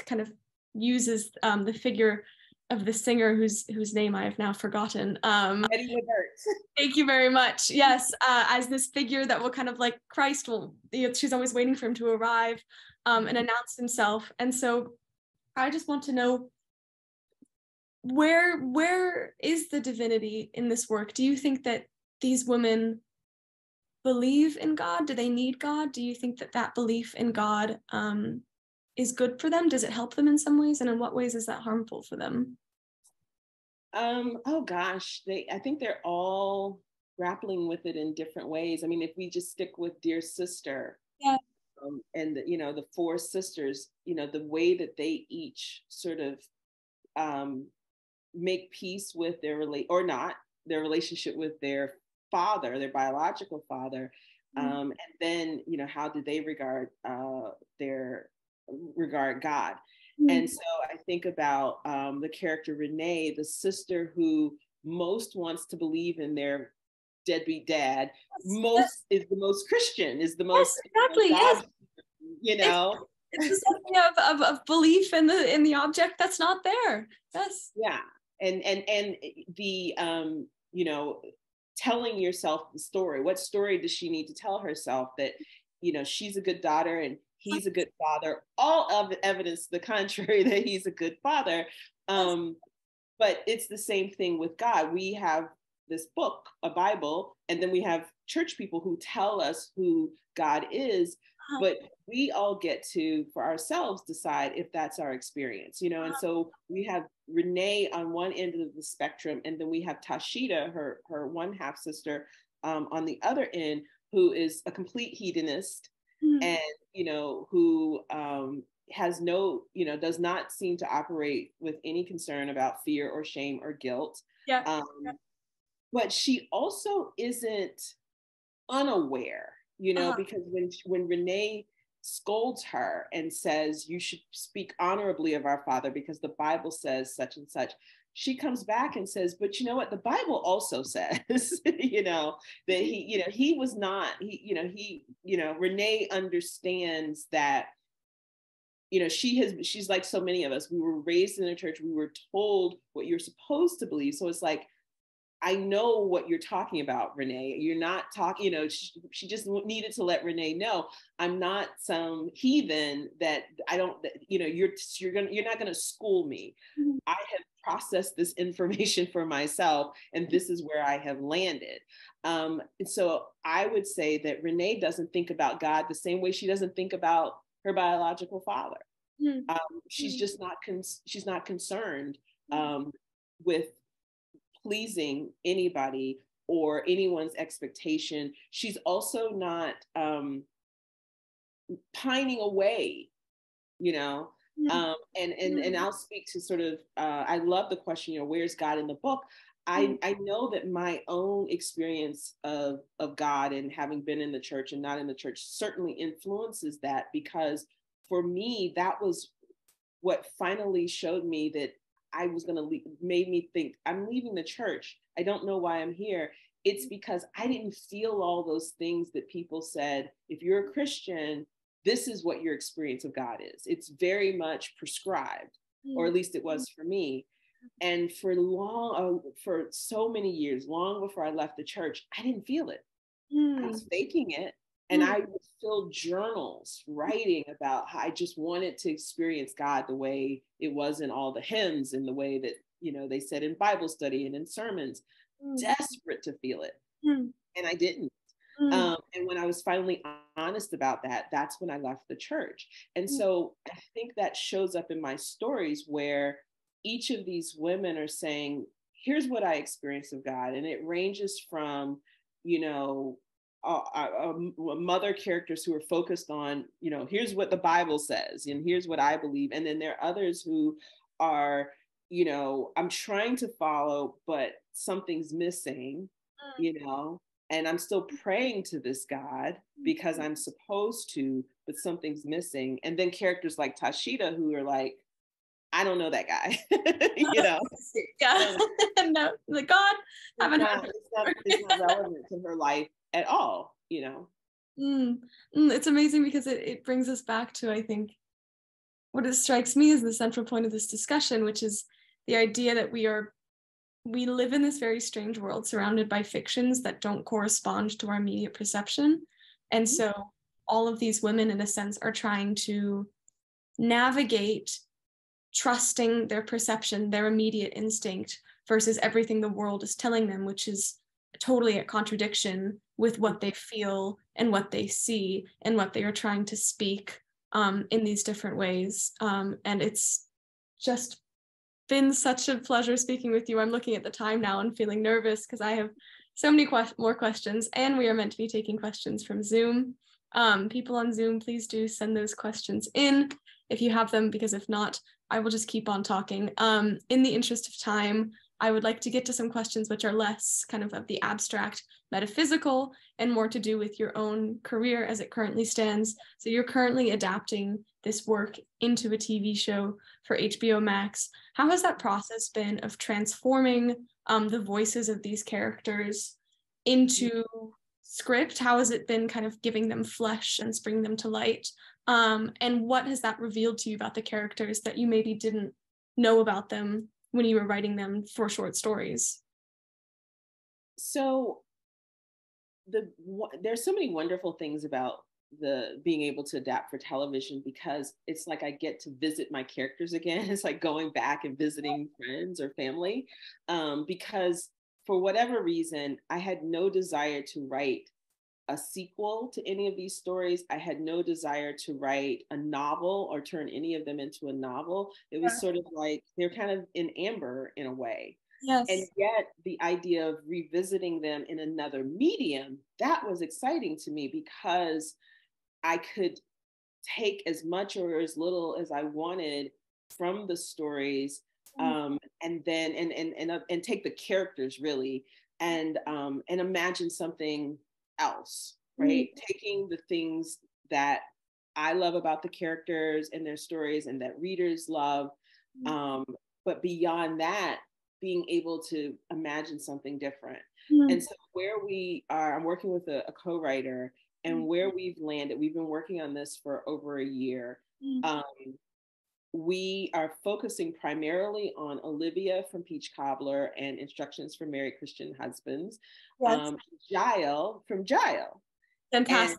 kind of uses um, the figure of the singer whose whose name I have now forgotten. Um, thank you very much. Yes, uh, as this figure that will kind of like Christ will. You know, she's always waiting for him to arrive um, and announce himself. And so, I just want to know where where is the divinity in this work? Do you think that these women believe in God? Do they need God? Do you think that that belief in God um, is good for them? Does it help them in some ways? And in what ways is that harmful for them? Um, oh gosh, they I think they're all grappling with it in different ways. I mean, if we just stick with Dear Sister, yeah. Um, and the, you know the four sisters, you know the way that they each sort of um, make peace with their relate or not their relationship with their father, their biological father, mm-hmm. um, and then you know how do they regard uh, their regard God. Mm-hmm. And so I think about um, the character Renee, the sister who most wants to believe in their deadbeat dad, yes, most yes. is the most Christian, is the most yes, exactly, yes. You know. It's, it's something of, of, of belief in the in the object that's not there. Yes. Yeah. And and and the um, you know, telling yourself the story. What story does she need to tell herself that, you know, she's a good daughter and he's a good father. All of the evidence to the contrary that he's a good father. Um, but it's the same thing with God. We have this book, a Bible, and then we have church people who tell us who God is, but we all get to, for ourselves, decide if that's our experience, you know? And so we have Renee on one end of the spectrum, and then we have Tashita, her, her one half sister, um, on the other end, who is a complete hedonist mm-hmm. and you know who um, has no you know does not seem to operate with any concern about fear or shame or guilt yeah, um, yeah. but she also isn't unaware you know, uh-huh. because when when Renee scolds her and says you should speak honorably of our father because the bible says such and such she comes back and says but you know what the bible also says you know that he you know he was not he you know he you know renee understands that you know she has she's like so many of us we were raised in a church we were told what you're supposed to believe so it's like I know what you're talking about, Renee. You're not talking, you know, she, she, just needed to let Renee know I'm not some heathen that I don't, that, you know, you're, you're going to, you're not going to school me. Mm-hmm. I have processed this information for myself and this is where I have landed. Um, and so I would say that Renee doesn't think about God the same way she doesn't think about her biological father. Mm-hmm. Um, she's mm-hmm. just not, con- she's not concerned mm-hmm. um, with pleasing anybody or anyone's expectation. She's also not um, pining away, you know. Um, and and and. I'll speak to sort of. Uh, I love the question. You know, where's God in the book? I, mm-hmm. I know that my own experience of, of God and having been in the church and not in the church certainly influences that because for me, that was what finally showed me that I was going to leave, made me think, I'm leaving the church. I don't know why I'm here. It's because I didn't feel all those things that people said. If you're a Christian, this is what your experience of God is. It's very much prescribed, or at least it was for me. And for long, uh, for so many years, long before I left the church, I didn't feel it. Mm. I was faking it. And mm. I would fill journals writing about how I just wanted to experience God the way it was in all the hymns and the way that, you know, they said in Bible study and in sermons, mm. desperate to feel it. Mm. And I didn't. Mm. Um, and when I was finally honest about that, that's when I left the church. And mm. so I think that shows up in my stories where each of these women are saying, here's what I experienced of God. And it ranges from, you know, uh, uh, mother characters who are focused on, you know, here's what the Bible says and here's what I believe. And then there are others who are, you know, I'm trying to follow, but something's missing, mm. you know, and I'm still praying to this God because mm-hmm. I'm supposed to, but something's missing. And then characters like Tashita who are like, I don't know that guy, you know. yeah, no, the God haven't. Not, it's, not, it's not relevant to her life at all, you know. Mm, mm, it's amazing because it, it brings us back to, I think, what it strikes me is the central point of this discussion, which is the idea that we are we live in this very strange world surrounded by fictions that don't correspond to our immediate perception. And mm-hmm. so all of these women, in a sense, are trying to navigate trusting their perception, their immediate instinct, versus everything the world is telling them, which is totally at contradiction with what they feel and what they see and what they are trying to speak um, in these different ways. Um, and it's just been such a pleasure speaking with you. I'm looking at the time now and feeling nervous because I have so many que- more questions, and we are meant to be taking questions from Zoom. Um, people on Zoom, please do send those questions in if you have them, because if not, I will just keep on talking. Um, in the interest of time, I would like to get to some questions which are less kind of of the abstract metaphysical and more to do with your own career as it currently stands. So you're currently adapting this work into a TV show for HBO Max. How has that process been of transforming um, the voices of these characters into script? How has it been kind of giving them flesh and bringing them to light? Um, and what has that revealed to you about the characters that you maybe didn't know about them when you were writing them for short stories? So the there's so many wonderful things about the being able to adapt for television because it's like I get to visit my characters again. It's like going back and visiting friends or family um, because for whatever reason, I had no desire to write a sequel to any of these stories. I had no desire to write a novel or turn any of them into a novel. It was yeah. sort of like they're kind of in amber in a way. Yes. And yet the idea of revisiting them in another medium, that was exciting to me because I could take as much or as little as I wanted from the stories mm. um, and then and and and, uh, and take the characters really and um, and imagine something else right? Mm-hmm. Taking the things that I love about the characters and their stories and that readers love. Mm-hmm. Um, but beyond that, being able to imagine something different. Mm-hmm. And so, where we are, I'm working with a, a co writer, and mm-hmm. where we've landed, we've been working on this for over a year. Mm-hmm. Um, we are focusing primarily on Olivia from Peach Cobbler and Instructions for Married Christian Husbands, yes. um, Jael from Jael. Fantastic.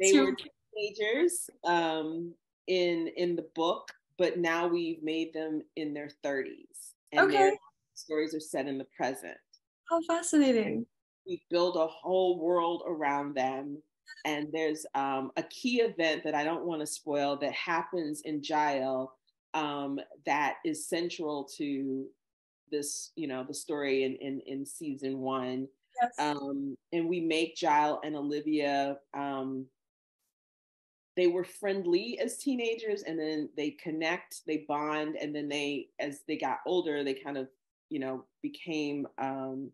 And they were teenagers um, in in the book, but now we've made them in their 30s, and okay. their stories are set in the present. How fascinating! We build a whole world around them and there's um, a key event that I don't want to spoil that happens in Jael um, that is central to this, you know, the story in in, in season one. Yes. Um, and we make Jael and Olivia. Um, they were friendly as teenagers, and then they connect, they bond, and then they, as they got older, they kind of, you know, became um,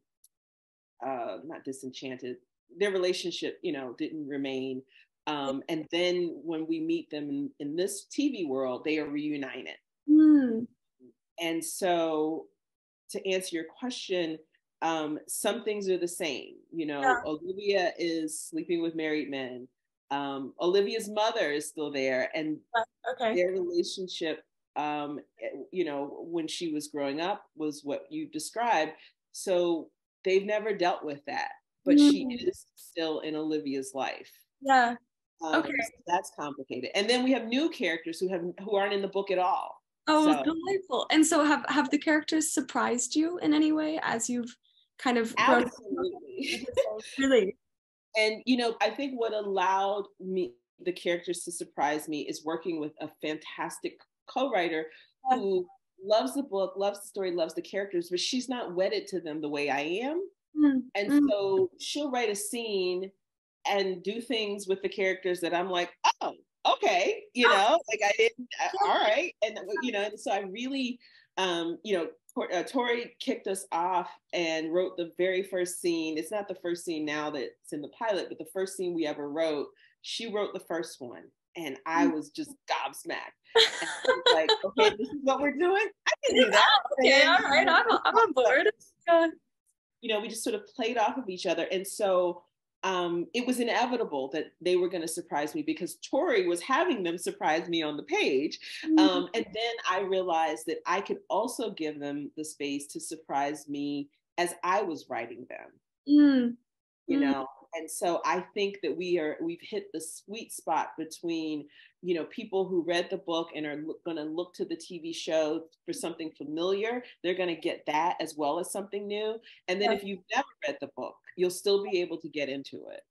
uh, not disenchanted. Their relationship, you know, didn't remain. Um, and then when we meet them in, in this TV world, they are reunited. Mm. And so, to answer your question, um, some things are the same. You know, yeah. Olivia is sleeping with married men. Um, Olivia's mother is still there, and okay. their relationship, um, eh, you know, when she was growing up, was what you described. So they've never dealt with that, but mm. she is still in Olivia's life. Yeah. Um, okay. So that's complicated. And then we have new characters who have who aren't in the book at all. Oh, so. delightful! And so, have have the characters surprised you in any way as you've kind of absolutely really? And you know, I think what allowed me the characters to surprise me is working with a fantastic co-writer who loves the book, loves the story, loves the characters, but she's not wedded to them the way I am. Mm-hmm. And mm. so she'll write a scene and do things with the characters that I'm like, oh, okay, you oh. know, like I didn't, uh, all right. And, you know, so I really, um, you know, uh, Tori kicked us off and wrote the very first scene. It's not the first scene now that's in the pilot, but the first scene we ever wrote, she wrote the first one. And I mm. was just gobsmacked. like, okay, this is what we're doing. I can do that. Okay, all right, I'm, I'm on board. You know, we just sort of played off of each other. And so um, it was inevitable that they were going to surprise me because Tori was having them surprise me on the page. Mm-hmm. Um, and then I realized that I could also give them the space to surprise me as I was writing them. Mm-hmm. You know, and so I think that we are we've hit the sweet spot between you know people who read the book and are going to look to the TV show for something familiar. They're going to get that as well as something new. And then if you've never read the book, you'll still be able to get into it.